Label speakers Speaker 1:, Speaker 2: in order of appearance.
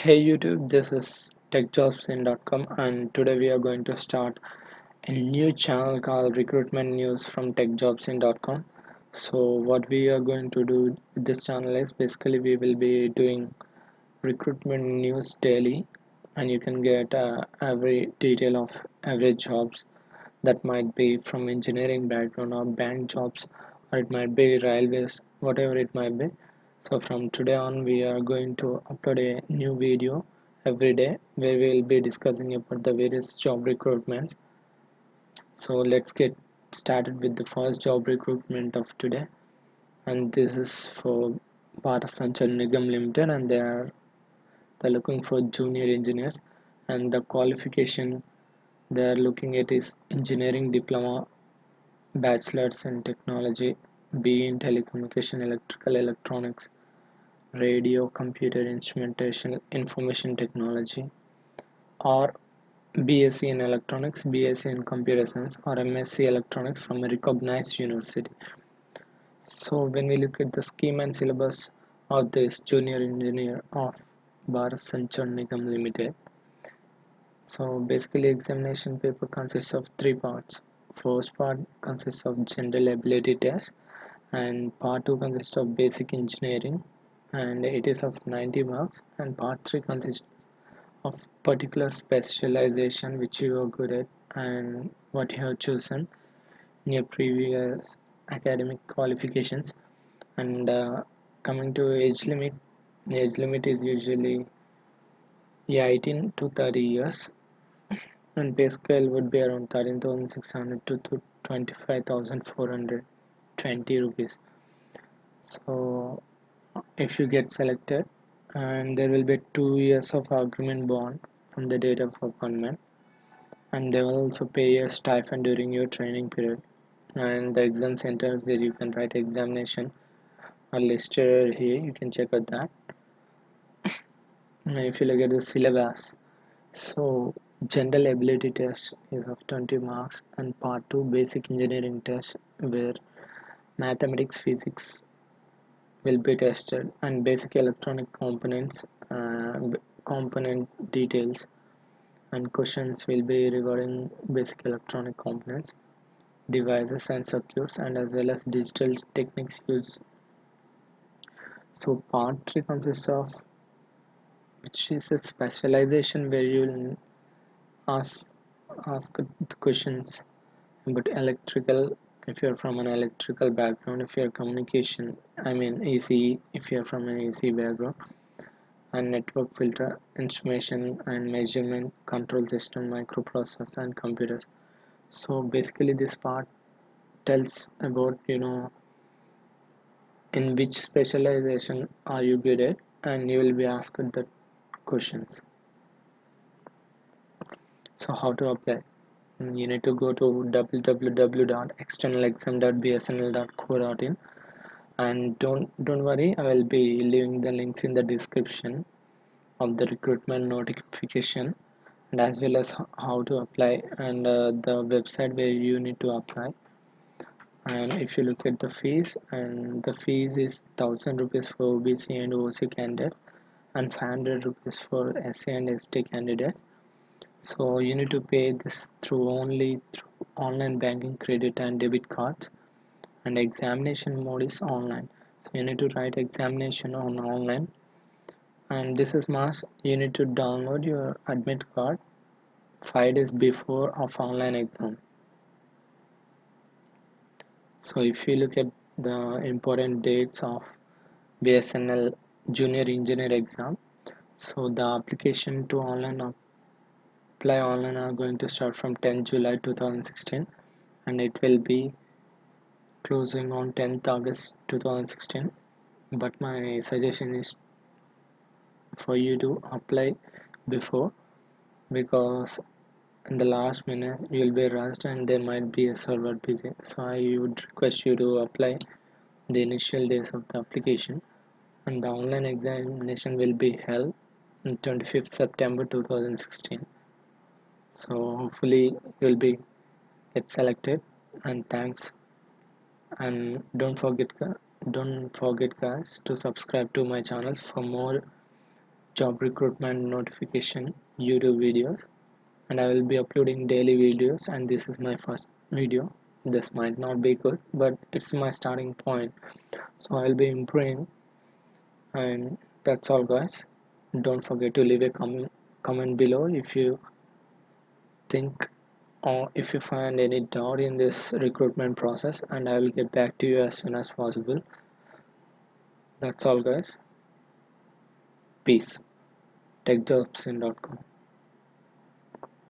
Speaker 1: Hey YouTube, this is techjobsin.com and today we are going to start a new channel called Recruitment News from techjobsin.com. So what we are going to do with this channel is basically we will be doing recruitment news daily and you can get uh, every detail of every jobs that might be from engineering background or bank jobs or it might be railways, whatever it might be so from today on we are going to upload a new video every day where we will be discussing about the various job recruitments so let's get started with the first job recruitment of today. And this is for Bharat Sanchar Nigam Limited and they are they're looking for junior engineers. And the qualification they are looking at is engineering diploma bachelor's in technology BE in telecommunication electrical electronics radio computer instrumentation information technology or BSc in electronics BSc in computer science or MSc electronics from a recognized university. So when we look at the scheme and syllabus of this junior engineer of Bharat Sanchar Nigam Limited so basically examination paper consists of three parts. First part consists of general ability test and part 2 consists of basic engineering and it is of 90 marks and part 3 consists of particular specialization which you are good at and what you have chosen in your previous academic qualifications. And uh, coming to age limit age limit is usually yeah, 18 to 30 years. And pay scale would be around 13,600 to 25,420 rupees. So if you get selected and there will be two years of agreement bond from the date of appointment and they will also pay a stipend during your training period. And the exam centers where you can write examination are listed here. You can check out that. And if you look at the syllabus so general ability test is of 20 marks and part 2 basic engineering test where mathematics physics will be tested and basic electronic components uh, component details and questions will be regarding basic electronic components devices and circuits and as well as digital techniques used. So part 3 consists of which is a specialization where you will ask ask the questions about electrical if you're from an electrical background if you're communication i mean EC if you're from an EC background and network filter instrumentation and measurement control system microprocessor and computers so basically this part tells about you know in which specialization are you good at and you will be asked the questions. So how to apply you need to go to www.externalexam.bsnl.co.in and don't don't worry i will be leaving the links in the description of the recruitment notification and as well as how to apply and uh, the website where you need to apply. And if you look at the fees and the fees is thousand rupees for OBC and OC candidates and 500 rupees for SC and ST candidates so you need to pay this through only through online banking credit and debit cards. And examination mode is online. So you need to write examination on online. And this is must you need to download your admit card five days before of online exam. So if you look at the important dates of BSNL junior engineer exam so the application to online apply online are going to start from 10 July 2016 and it will be closing on 10th August 2016 but my suggestion is for you to apply before because in the last minute you will be rushed and there might be a server busy. So I would request you to apply the initial days of the application and the online examination will be held on 25th September 2016 so hopefully you'll be get selected. And thanks. And don't forget don't forget guys to subscribe to my channel for more job recruitment notification YouTube videos. And I will be uploading daily videos and this is my first video. This might not be good but it's my starting point. So I'll be improving. And that's all guys. Don't forget to leave a comment comment below if you think or if you find any doubt in this recruitment process and I will get back to you as soon as possible. That's all guys. Peace. Techjobsin.com